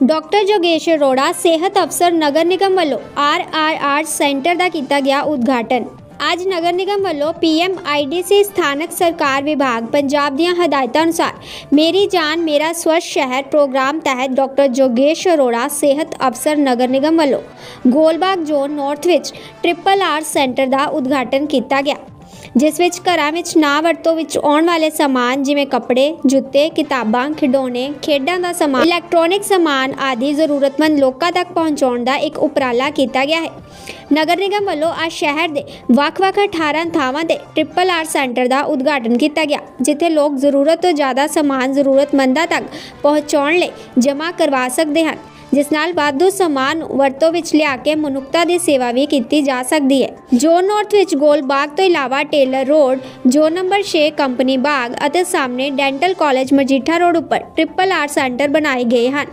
Doctor ਜੋਗੇਸ਼ Arora ਸਿਹਤ ਅਫਸਰ ਨਗਰ ਨਿਗਮ ਵੱਲੋਂ ਆਰ ਆਰ ਆਰ ਸੈਂਟਰ ਦਾ ਕੀਤਾ ਗਿਆ ਉਦਘਾਟਨ। ਅੱਜ ਨਗਰ ਨਿਗਮ ਵੱਲੋਂ ਪੀਐਮ ਆਈਡੀਸੀ ਸਥਾਨਕ ਸਰਕਾਰ ਵਿਭਾਗ ਪੰਜਾਬ ਦੀਆਂ ਹਦਾਇਤਾਂ ਅਨੁਸਾਰ ਮੇਰੀ ਜਾਨ ਮੇਰਾ ਸਵੱਛ ਸ਼ਹਿਰ ਪ੍ਰੋਗਰਾਮ ਤਹਿਤ ਡਾਕਟਰ ਜੋਗੇਸ਼ ਅਰੋੜਾ ਸਿਹਤ ਅਫਸਰ ਨਗਰ ਨਿਗਮ ਵੱਲੋਂ ਗੋਲਬਾਗ ਜ਼ੋਨ ਨਾਰਥ ਵਿੱਚ ਟ੍ਰਿਪਲ ਆਰ ਸੈਂਟਰ ਦਾ ਉਦਘਾਟਨ ਕੀਤਾ ਗਿਆ। ਜਿਸ ਵਿੱਚ ਘਰਾਂ ਵਿੱਚ ਨਾ ਵਰਤੋਂ ਵਿੱਚ ਆਉਣ ਵਾਲੇ ਸਮਾਨ ਜਿਵੇਂ ਕੱਪੜੇ, ਜੁੱਤੇ, ਕਿਤਾਬਾਂ, ਖਿਡੌਣੇ, ਖੇਡਾਂ ਦਾ ਸਮਾਨ, ਇਲੈਕਟ੍ਰੋਨਿਕ ਸਮਾਨ ਆਦਿ ਜ਼ਰੂਰਤਮੰਦ ਲੋਕਾਂ ਤੱਕ ਪਹੁੰਚਾਉਣ ਦਾ ਇੱਕ ਉਪਰਾਲਾ ਕੀਤਾ ਗਿਆ ਹੈ। ਨਗਰ ਨਿਗਮ ਵੱਲੋਂ ਅੱਜ ਸ਼ਹਿਰ ਦੇ ਵੱਖ-ਵੱਖ 18 ਥਾਵਾਂ ਤੇ ਟ੍ਰਿਪਲ ਆਰ ਸੈਂਟਰ ਦਾ ਉਦਘਾਟਨ ਕੀਤਾ ਗਿਆ, ਜਿੱਥੇ ਲੋਕ ਜ਼ਰੂਰਤ ਤੋਂ ਜ਼ਿਆਦਾ ਸਮਾਨ ਜ਼ਰੂਰਤਮੰਦਾਂ ਤੱਕ ਪਹੁੰਚਾਉਣ ਲਈ ਜਮ੍ਹਾਂ ਕਰਵਾ ਸਕਦੇ ਹਨ। ਜਿਸ ਨਾਲ ਵਾਧੂ ਸਮਾਨ ਨੂੰ ਵਰਤੋਂ ਵਿੱਚ ਲਿਆ ਕੇ ਮਨੁੱਖਤਾ ਦੀ ਸੇਵਾ ਵੀ ਕੀਤੀ ਜਾ ਸਕਦੀ ਹੈ। ਜੋਨ ਨਾਰਥ ਵਿੱਚ ਗੋਲ ਬਾਗ ਤੋਂ ਇਲਾਵਾ Taylor road zone number 6 company Bagh ਅਤੇ ਸਾਹਮਣੇ ਡੈਂਟਲ ਕਾਲਜ ਮਜੀਠਾ ਰੋਡ ਉੱਪਰ ਟ੍ਰਿਪਲ ਆਰ ਸੈਂਟਰ ਬਣਾਏ ਗਏ ਹਨ।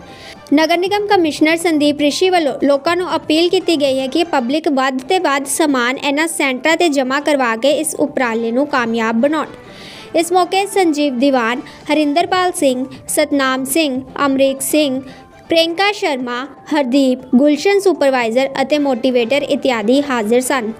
ਨਗਰ ਨਿਗਮ ਕਮਿਸ਼ਨਰ ਸੰਦੀਪ ਰਿਸ਼ੀ ਵੱਲੋਂ ਲੋਕਾਂ ਨੂੰ ਅਪੀਲ ਕੀਤੀ ਗਈ ਹੈ ਕਿ ਪਬਲਿਕ ਵੱਧ ਤੇ ਵੱਧ ਸਮਾਨ ਇਹਨਾਂ ਸੈਂਟਰਾਂ ਤੇ ਜਮ੍ਹਾਂ ਕਰਵਾ ਕੇ ਇਸ ਉਪਰਾਲੇ ਨੂੰ ਕਾਮਯਾਬ ਬਣਾਉਣ। ਇਸ ਮੌਕੇ ਸੰਜੀਵ ਦੀਵਾਨ, ਹਰਿੰਦਰਪਾਲ ਸਿੰਘ, ਸਤਨਾਮ ਸਿੰਘ, ਅਮਰੀਕ ਸਿੰਘ ਪ੍ਰਿਯੰਕਾ ਸ਼ਰਮਾ ਹਰਦੀਪ ਗੁਲਸ਼ਨ ਸੁਪਰਵਾਈਜ਼ਰ ਅਤੇ ਮੋਟੀਵੇਟਰ ਇਤਿਆਦੀ ਹਾਜ਼ਰ ਸਨ।